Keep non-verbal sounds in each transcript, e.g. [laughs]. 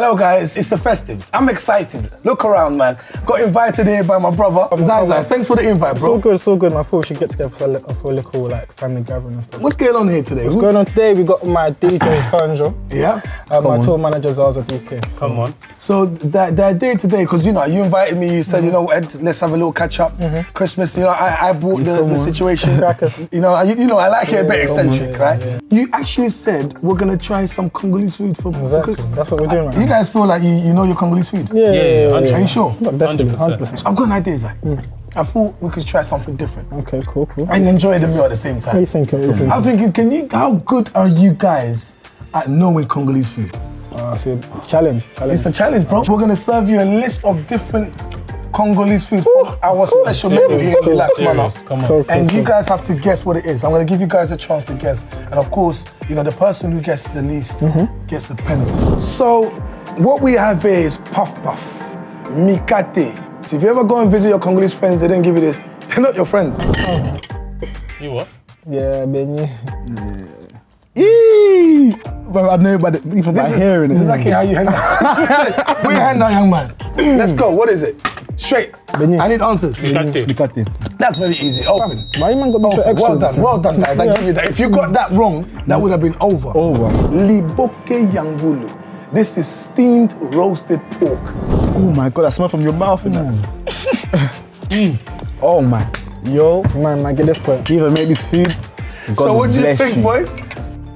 Hello, guys. It's the festives. I'm excited. Look around, man. Got invited here by my brother, Zaza. Thanks for the invite, It's all bro. good, so good. And I thought we should get together for a, li- for a little like family gathering and stuff. What's going on here today? What's Who- going on today? We got my DJ [coughs] Fanjo, Yeah. uh, my tour manager Zaza DK. So Come on. So the, the idea today, because you know, you invited me. You said, you know, Ed, let's have a little catch up. Christmas. You know, I, I brought the, the situation. [laughs] Crackers. you know, I, you know, I like it a bit Yeah, on, eccentric, yeah, right? yeah. You actually said we're gonna try some Congolese food for, for Exactly. Christmas. That's what we're doing right now. Guys feel like you, you know your Congolese food? Yeah, yeah, yeah. yeah, yeah, yeah. Are you sure? Definitely, 100%. 100%. I've got an idea, Zach. I thought we could try something different Okay, cool, cool. and enjoy the meal at the same What are you time. thinking? What are you thinking? I'm thinking, can you? How good are you guys at knowing Congolese food? Uh, so challenge, challenge. It's a challenge, bro. We're gonna serve you a list of different Congolese food from our special menu here in Deluxe Manna. Come on. Cool, cool, And you guys have to guess what it is. I'm gonna give you guys a chance to guess. And of course, you know, the person who gets the least mm-hmm. gets a penalty. So, what we have here is puff puff, mikate. So if you ever go and visit your Congolese friends, they didn't give you this, [laughs] they're not your friends. You what? Yeah, Benny. Eee! Bro, I know by the, even by This is hearing it. exactly how you hang out. Put your hand down, young man. Let's go. What is it? Straight. Beignet. I need answers. Mikate. Mikate. That's very easy. Open. Why you man got me so Oh, extra? well done, well done, guys. I give you that. If you got that wrong, that would have been over. Over. Liboke Yangulu. This is steamed roasted pork. Oh my god, I smell from your mouth in that. Mm. [laughs] Mm. Oh my. Yo, Man, man, get this point. you even made this food. God so what do you bless think, boys?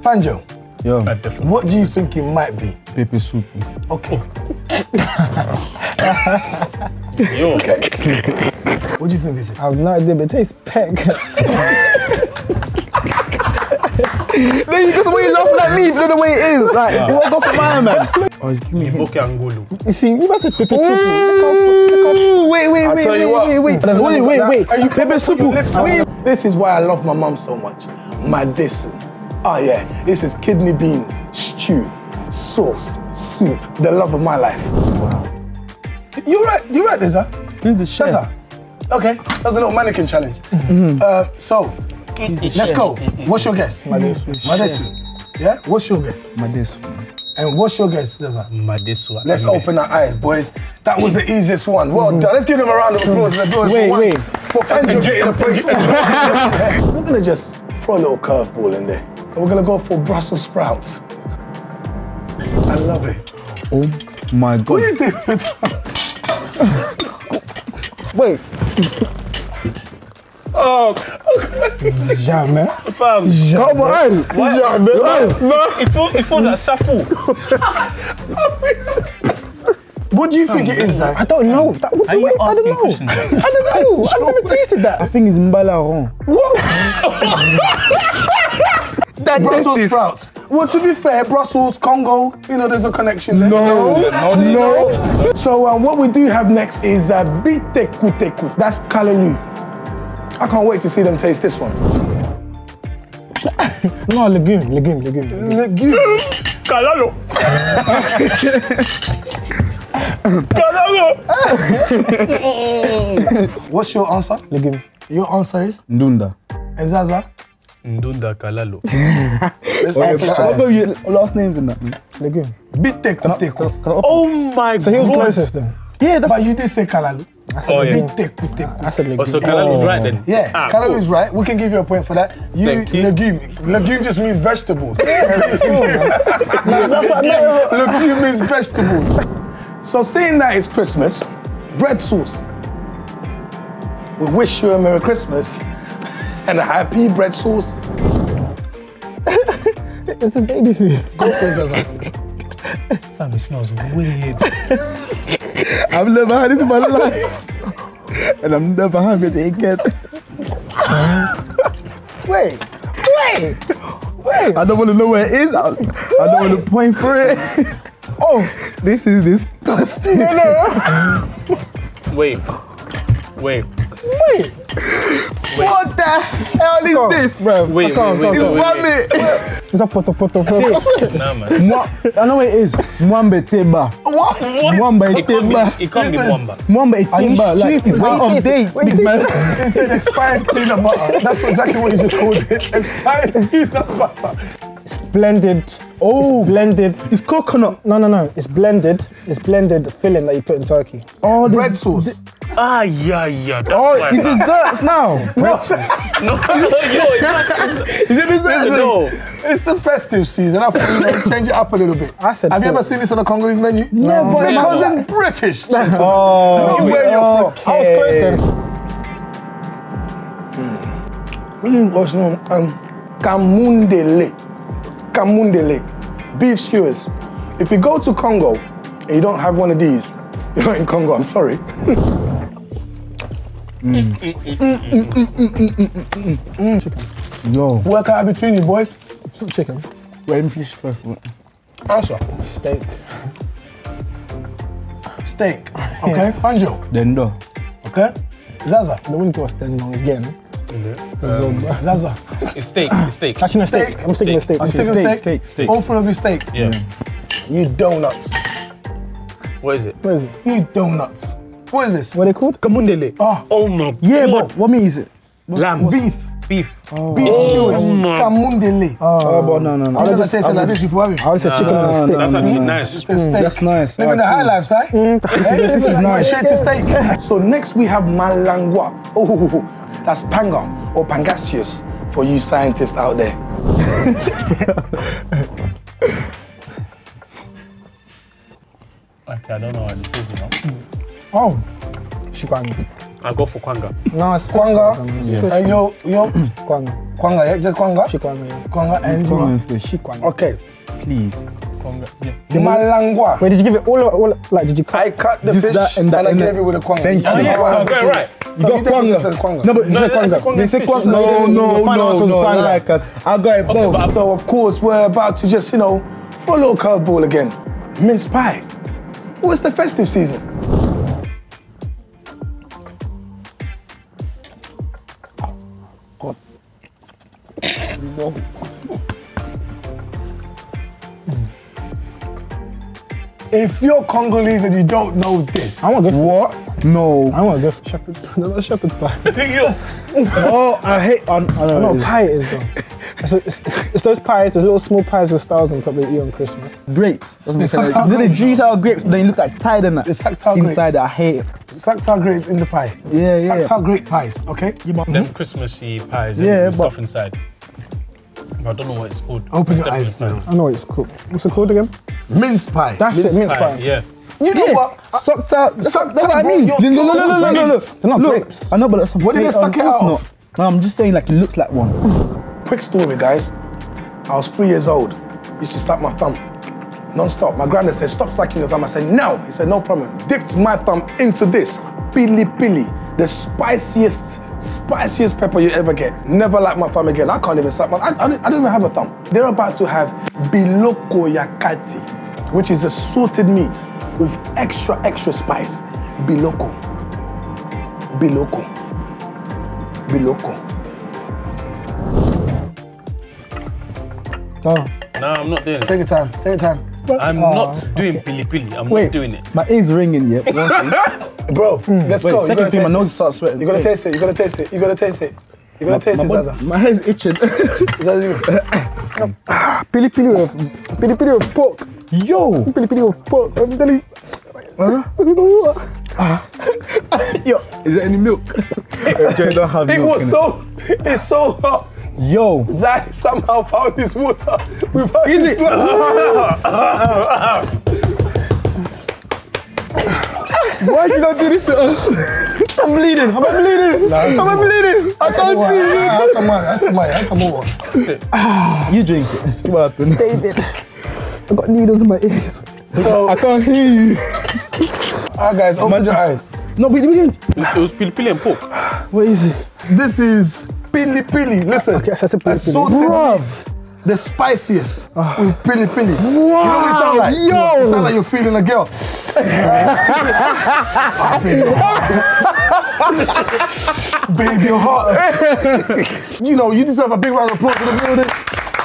Fanjo, Yo, what do you think it might be? pepper soup. Okay. [laughs] Yo. [laughs] What do you think this is? I have no idea, but it tastes peck. [laughs] Then you just the way you laughing at me, you know the way it is. Like, you want to go for mine, man? [laughs] Oh, he's giving me a hint. Boke Angulu. you see, you must say pepper soup. Ooh, wait, wait, I'll wait, wait, wait, wait, wait, wait, wait. Are you pepper soup? Lips Wait, up. This is why I love my mum so much. Madesu. Oh yeah, this is kidney beans, stew, sauce, soup, the love of my life. Wow. You're right, you're right, Deza. Who's the chef? Cesar. Okay, that was a little mannequin challenge. Uh, so, Mm-hmm. let's go. Mm-hmm. What's your guess? Madesu. Madesu. Yeah? What's your guess? Madesu. And what's your guess, Cesar? Madesu. Let's open our eyes, boys. That was the easiest one. Well mm-hmm. done. Let's give them a round of applause. Let's Wait, for once. wait. For Fanjo getting a point. [laughs] We're gonna just throw a little curveball in there. And we're gonna go for Brussels sprouts. I love it. Oh my God. What god. do you think? Wait. [laughs] Oh, Jamais. fam. Come on. Jamais. No, it feels, it feels like Safu. What do you think it is, Zach? I don't know. That, what's Are the way? I don't know. questions? I don't know. [laughs] I've never tasted that. I think it's mbalaron. That Brussels sprouts. Well, to be fair, Brussels, Congo, you know, there's a connection there. No, no. So um, what we do have next is uh, biteku teku. That's kalaloo. I can't wait to see them taste this one. [laughs] No, legume, legume, legume. legume. Legume. Kalalo. Kalalo. What's your answer? Legume. Your answer is Ndunda. Ezaza. Ndunda Kalalo. [laughs] Let's Okay, what our about your last names in that? man? Legume. Biteku teku. Can I open? Oh my god. So he was closest then. Yeah, that's But you did say kalalu. I said Oh, yeah. legume. Biteku teku. I said legume. Oh, so Kalalo is right then. Yeah, Ah, kalalu cool. is right. We can give you a point for that. You, Thank you. legume. Legume just means vegetables. [laughs] That's what I legume means vegetables. So seeing that it's Christmas, bread sauce. We wish you a Merry Christmas [laughs] and a happy bread sauce. [laughs] This is baby food. Go for it, Fam, it smells weird. I've never had it in my life. And I'm never having it again. Wait, wait, wait. I don't want to know where it is. I, I don't want to point for it. Oh, this is disgusting. Wait. Wait. Wait. What the hell is this, bro? Wait, wait, Come, wait, come, It's wait, one wait. minute. It's a poto poto poto. Nah, man. Moi, I know what it is. Mwamba teba. What? Mwamba It teba. it can't be Mwamba. Mwamba you teba. Like, stupid? it's Wait, out of date. Wait, man. It's an expired peanut butter. That's exactly what you just called it. Expired peanut butter. It's blended. Oh. It's blended. It's coconut. No, no, no. It's blended. It's blended filling that you put in turkey. Oh, this- Bread sauce. Ah, yeah, yeah. That's Oh, why. it's desserts now. no, yo, it's not- Is it desserts? no. It's the festive season. I thought you know, change it up a little bit. I said Have you ever seen this on a Congolese menu? Never. Because Never. it's British. Oh, Know where you're from. I was close then. Really was known um, kamundele. Kamundele. Beef skewers. If you go to Congo and you don't have one of these, [laughs] you're not in Congo, I'm sorry. [laughs] Mm. Yo, Work out between you boys. It's not chicken. wait, let me finish first. Answer. Steak. Steak. [laughs] Okay. Panjo. Then do. Okay. Zaza. The wouldn't give us then long again. Mm-hmm. Um, uh, Zaza. It's steak. It's steak. Actually, no, steak. Steak. I'm sticking a steak. I'm sticking a with steak. steak, steak. All three of you steak. Yeah. You donuts. What is it? What is it? You donuts. What is this? What are they called? Kamundele. Oh, Oh my Yeah, God. but what meat is it? Lamb. beef. Beef. Beef skewers. my- Kamundele. Oh, but no, no, no. I'm gonna just- taste it like this before having. I would say chicken and steak. That's no, actually nice. It's. That's nice. Living the high life, Si. Mm, this is- Hey, this is living nice. Straight to steak. [laughs] so next we have malangwa. Oh, that's panga or pangasius for you scientists out there. [laughs] Okay, I don't know what it is, you know. Oh. Shikwanga. I go for kwanga. No, it's Kwanga. fish. It's And yo, yo, Kwanga. kwanga, yeah, just kwanga. Shikwanga. yeah. Kwanga and Come you. Shikwanga. Okay, Please. Kwanga. Yeah. malangwa. Wait, did you give it all? all like, did you cut? I cut the This, fish that, and and, that, I gave it with a kwanga. Thank you. Oh, yeah, so I got it right. You got You kwanga. kwanga. No, but you No, said that's Kwanga. Kwanga They said fish. Kwanga. No, no, The final no, answer no, Kwanga. like us. I got it both. but- So of course we're about to just, you know, follow a curveball again. Mince pie. What's the festive season? If you're Congolese and you don't know this, I want good. What? No. I want good shepherd. There's not shepherd's pie. [laughs] Oh, I hate. I, I know. No what pie it is though. It's, it's, it's, it's those pies, those little small pies with stars on top they eat on Christmas. Grapes. That's what They I'm saying. suck out Did they grapes. juice out grapes? Then you look like tied in that. They sucked out Inside grapes. it, I hate it. Sakta grapes in the pie. Yeah, yeah. Sakta grape pies, okay? Them Christmassy pies and but- stuff inside. I don't know what it's called. Open your eyes definitely now. I know what it's called. What's it called again? Mince pie. That's it, mince pie, pie. Yeah. you know Yeah, what? sucked out. That's, Sucked that's what I mean. No, no, no, no, no, no, no. They're not look. grapes. I know, but that's some What did they suck it out of? No, I'm just saying like it looks like one. Quick story, guys. I was three years old. Used to slap my thumb non-stop. My granddad said, stop slacking your thumb. I said, no. He said, no problem. Dipped my thumb into this pili pili, the spiciest, spiciest pepper you ever get. Never like my thumb again. I can't even slap my, I, I, don't, I don't even have a thumb. They're about to have biloko yakati, which is a salted meat with extra, extra spice. Biloko. Biloko. Biloko. Oh. No, I'm not doing it. Take your time. Take your time. I'm Oh, not doing pili pili. I'm Wait, not doing it. My ears ringing yet. One thing. [laughs] Bro, hmm. let's Wait, go. Second thing, my nose it. starts sweating. You gotta Wait. taste it. You gotta taste it. You gotta taste it. You gotta taste my, it, body- Zaza. my hair's itching. Zaza. Pili pili with pili pili with pork. Yo, Pili pili with pork. I'm telling you. Huh? I don't know what. Ah. [laughs] yo, is there any milk? [laughs] Okay, don't have It milk was in so, it's so hot. Yo, Zai somehow found this water without Is his it? why did you not do this to us? I'm bleeding. I'm bleeding? Nah, it's Am I okay. bleeding? I can't see it. Have some more. Have some more. Have some more. You drink it. See what happened. David. I got needles in my ears. So, I can't hear you. all right, guys, open your eyes. No, we we didn't. It was pili pili and pork. What is this? This is pili pili. Listen, Okay, I said pili pili. salted meat, the spiciest ah. with pili pili. You know what it sound like? yo. It sound like you're feeling a girl. [laughs] Baby, your heart. you know, you deserve a big round of applause for the building.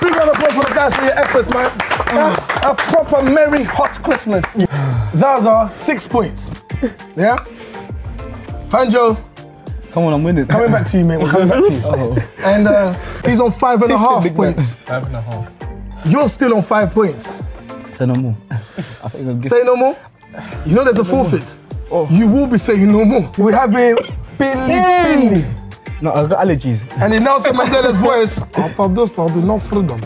Big round of applause for the guys for your efforts, man. A, a proper merry hot Christmas. Zaza, six points. Yeah? Fanjo, Come on, I'm winning. coming back to you, mate. We're coming back to you. [laughs] And uh, he's on five and a half big man. points. Five and a half. You're still on five points. Say no more. [laughs] I think I'll give Say no more. [laughs] You know there's a forfeit. You will be saying no more. We have a Billy No, I've got allergies. And in Nelson Mandela's voice, out of this there'll be no freedom.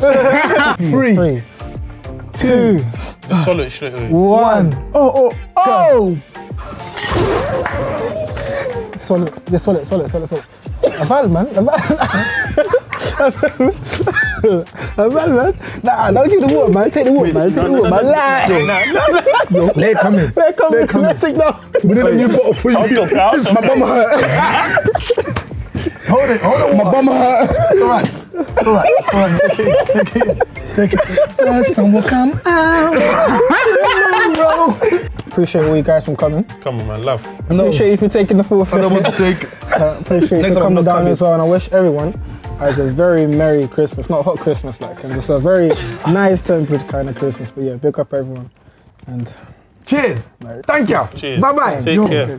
Three, Three, two, Just swallow it straight away. one. Oh, oh, Oh! Swallow it. Just swallow it, swallow it, swallow it, swallow it. I'm bad, man. I'm bad. I'm bad, man. Nah, don't give the water, man. Take the water, man. Take the water, man. Lie. They're coming. They're coming. Let's take that. We need a new bottle for you. Don't My bum hurt. hold it, hold it. My bum hurt. It's alright. It's alright. It's alright. Take it, take it, take it. The sun will come out. [laughs] Appreciate all you guys from coming. Come on, man. Love. Appreciate you for taking the full I don't want to take. [laughs] Uh, appreciate Next you for coming down coming. as well, and I wish everyone has a very merry Christmas, not hot Christmas like, and it's a very nice tempered kind of Christmas. But yeah, big up everyone, and Cheers. Merry Thank you. Christmas. Cheers. Bye bye. Take care.